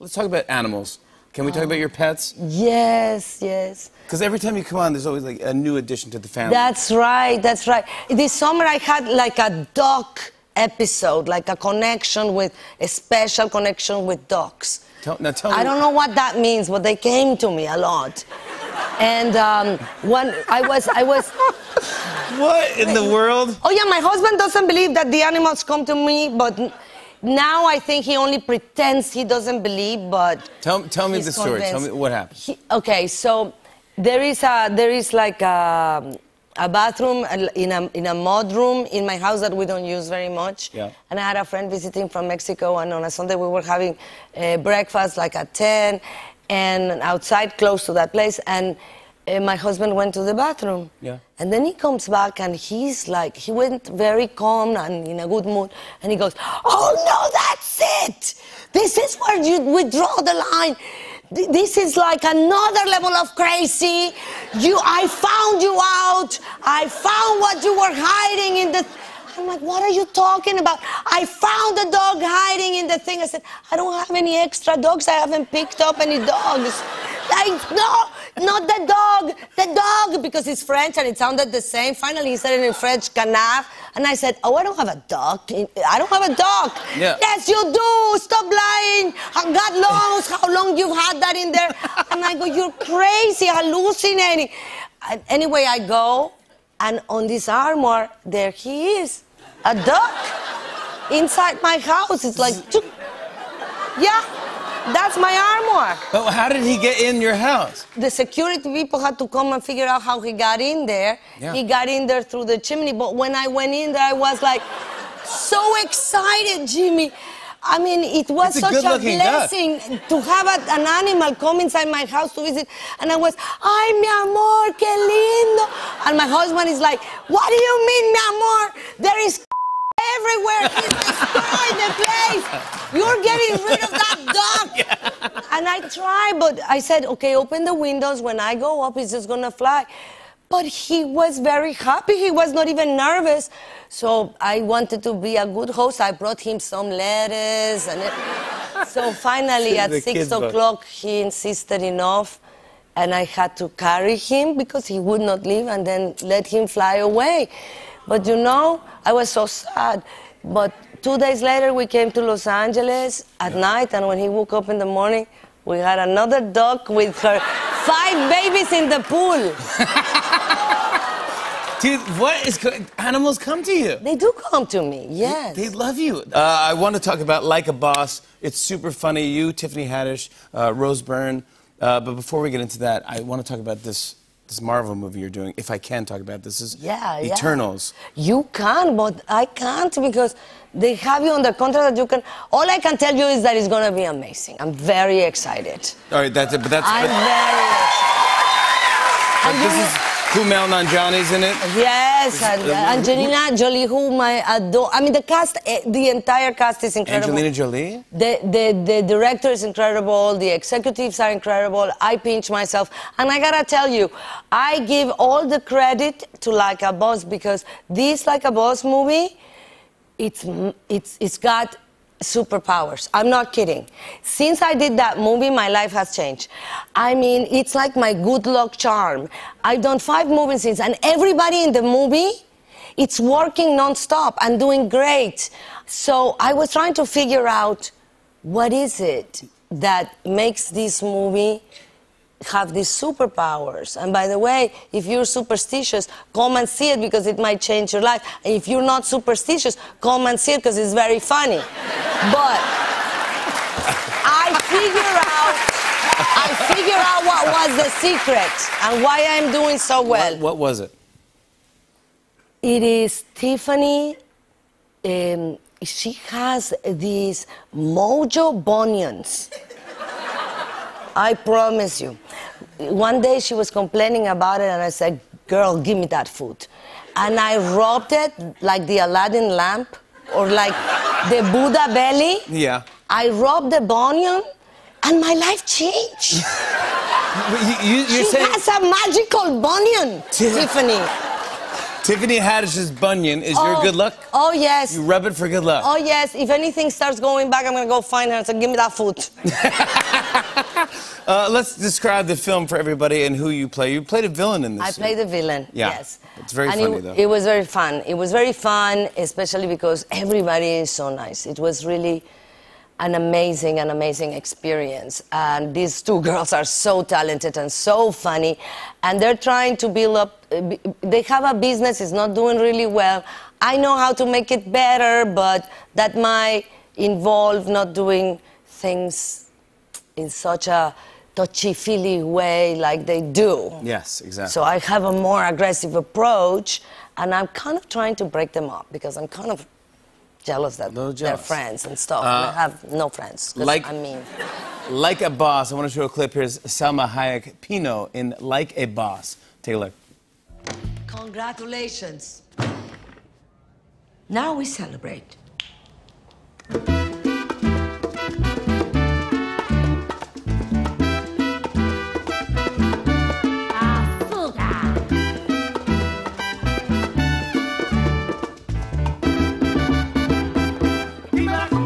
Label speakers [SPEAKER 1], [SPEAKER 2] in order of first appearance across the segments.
[SPEAKER 1] Let's talk about animals. Can we talk about your pets?
[SPEAKER 2] Yes, yes.
[SPEAKER 1] Because every time you come on, there's always like a new addition to the family.
[SPEAKER 2] That's right, that's right. This summer I had like a dog episode, like a connection with, a special connection with dogs.
[SPEAKER 1] Tell, now tell me.
[SPEAKER 2] I don't know what that means, but they came to me a lot. And um, when I was, I was,
[SPEAKER 1] What in the world?
[SPEAKER 2] oh yeah, my husband doesn't believe that the animals come to me, but now I think he only pretends he doesn't believe, but
[SPEAKER 1] Tell, tell me the story. Tell me what happened.
[SPEAKER 2] He, okay, so there is a there is like a, a bathroom in a in a mud room in my house that we don't use very much.
[SPEAKER 1] Yeah.
[SPEAKER 2] And I had a friend visiting from Mexico, and on a Sunday we were having uh, breakfast like at ten, and outside close to that place, and uh, my husband went to the bathroom.
[SPEAKER 1] Yeah.
[SPEAKER 2] And then he comes back and he's like, he went very calm and in a good mood. And he goes, Oh no, that's it. This is where you withdraw the line. This is like another level of crazy. You, I found you out. I found what you were hiding in the. I'm like, what are you talking about? I found a dog hiding in the thing. I said, I don't have any extra dogs. I haven't picked up any dogs. Like, no, not the dog, the dog, because it's French and it sounded the same. Finally, he said it in French, canard. And I said, Oh, I don't have a dog. I don't have a dog.
[SPEAKER 1] Yeah.
[SPEAKER 2] Yes, you do. Stop lying. God knows how long you've had that in there. And I go, You're crazy, hallucinating. And anyway, I go, and on this armor, there he is a duck inside my house. It's like, yeah, that's my armor.
[SPEAKER 1] But how did he get in your house?
[SPEAKER 2] The security people had to come and figure out how he got in there.
[SPEAKER 1] Yeah.
[SPEAKER 2] He got in there through the chimney, but when I went in there, I was like so excited, Jimmy. I mean, it was
[SPEAKER 1] a
[SPEAKER 2] such a
[SPEAKER 1] good-looking duck.
[SPEAKER 2] blessing to have a, an animal come inside my house to visit. And I was, ay, mi amor, qué lindo. And my husband is like, what do you mean, mi amor? There is everywhere. He's destroying the place. You're getting rid of that dog. And I tried, but I said, okay, open the windows. When I go up, he's just gonna fly. But he was very happy. He was not even nervous. So I wanted to be a good host. I brought him some lettuce. And it, so finally, at six o'clock, he insisted enough. And I had to carry him because he would not leave and then let him fly away. But you know, I was so sad. But two days later, we came to Los Angeles at night, and when he woke up in the morning, we had another dog with her five babies in the pool.
[SPEAKER 1] Dude, what is animals come to you?
[SPEAKER 2] They do come to me, yes.
[SPEAKER 1] They love you. Uh, I want to talk about Like a Boss. It's super funny. You, Tiffany Haddish, uh, Rose Byrne. Uh, but before we get into that, I want to talk about this this Marvel movie you're doing. If I can talk about this, is
[SPEAKER 2] Yeah, yeah.
[SPEAKER 1] Eternals.
[SPEAKER 2] You can, but I can't because they have you on the contract that you can. All I can tell you is that it's gonna be amazing. I'm very excited.
[SPEAKER 1] All right, that's it. But that's
[SPEAKER 2] I'm
[SPEAKER 1] but,
[SPEAKER 2] very excited.
[SPEAKER 1] but this is Kumail Nanjiani's in it.
[SPEAKER 2] Yes, and,
[SPEAKER 1] uh,
[SPEAKER 2] Angelina Jolie, whom I adore. I mean, the cast, eh, the entire cast is incredible.
[SPEAKER 1] Angelina Jolie.
[SPEAKER 2] The, the, the director is incredible, the executives are incredible. I pinch myself. And I gotta tell you, I give all the credit to Like a Boss because this Like a Boss movie, it's, it's, it's got superpowers. I'm not kidding. Since I did that movie, my life has changed. I mean, it's like my good luck charm. I've done five movies since, and everybody in the movie, it's working nonstop and doing great. So I was trying to figure out what is it that makes this movie have these superpowers. And by the way, if you're superstitious, come and see it because it might change your life. And if you're not superstitious, come and see it because it's very funny. But I figure out I figure out what was the secret and why I'm doing so well.
[SPEAKER 1] What, what was it?
[SPEAKER 2] It is Tiffany. Um, she has these mojo bunions. I promise you. One day she was complaining about it, and I said, Girl, give me that food. And I rubbed it like the Aladdin lamp or like the Buddha belly.
[SPEAKER 1] Yeah.
[SPEAKER 2] I rubbed the bunion, and my life changed.
[SPEAKER 1] You, you, you're
[SPEAKER 2] she
[SPEAKER 1] saying
[SPEAKER 2] has a magical bunion, Tiffany.
[SPEAKER 1] Tiffany Haddish's bunion is your
[SPEAKER 2] Oh,
[SPEAKER 1] good luck.
[SPEAKER 2] Oh yes.
[SPEAKER 1] You rub it for good luck.
[SPEAKER 2] Oh yes. If anything starts going back, I'm gonna go find her and say, "Give me that foot."
[SPEAKER 1] Uh, let's describe the film for everybody and who you play. You played a villain in this.
[SPEAKER 2] I played the villain.
[SPEAKER 1] Yeah.
[SPEAKER 2] Yes.
[SPEAKER 1] It's very
[SPEAKER 2] and
[SPEAKER 1] funny,
[SPEAKER 2] it,
[SPEAKER 1] though.
[SPEAKER 2] It was very fun. It was very fun, especially because everybody is so nice. It was really an amazing, an amazing experience. And these two girls are so talented and so funny, and they're trying to build up. uh, They have a business; it's not doing really well. I know how to make it better, but that might involve not doing things in such a touchy-feely way like they do.
[SPEAKER 1] Yes, exactly.
[SPEAKER 2] So I have a more aggressive approach, and I'm kind of trying to break them up because I'm kind of jealous that
[SPEAKER 1] Little
[SPEAKER 2] they're
[SPEAKER 1] jealous.
[SPEAKER 2] friends and stuff. and
[SPEAKER 1] Uh,
[SPEAKER 2] I have no friends.
[SPEAKER 1] like-
[SPEAKER 2] I mean,
[SPEAKER 1] like a boss. I want to show a clip. Here's Salma Hayek Pinault in Like a Boss. Take a look.
[SPEAKER 3] Congratulations. Now we celebrate.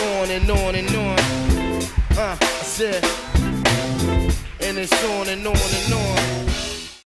[SPEAKER 4] on and on and on. Uh, I said, and it's on and on and on.